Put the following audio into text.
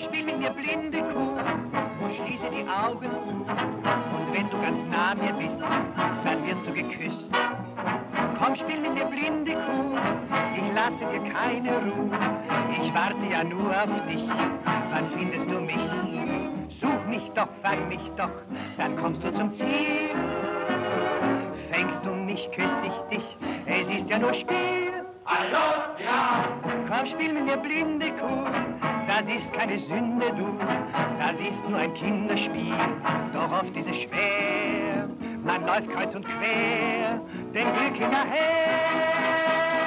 spiel mit mir blinde Kuh und schließe die Augen zu. Und wenn du ganz nah mir bist, dann wirst du geküsst. Komm, spiel mit mir blinde Kuh, ich lasse dir keine Ruhe. Ich warte ja nur auf dich, wann findest du mich? Such mich doch, fang mich doch, dann kommst du zum Ziel. Fängst du mich, küss ich dich, es ist ja nur Spiel. Hallo, ja! Komm, spiel mit mir blinde Kuh, das ist keine Sünde, du, das ist nur ein Kinderspiel, doch oft ist es schwer, man läuft kreuz und quer, dem Glück hinterher.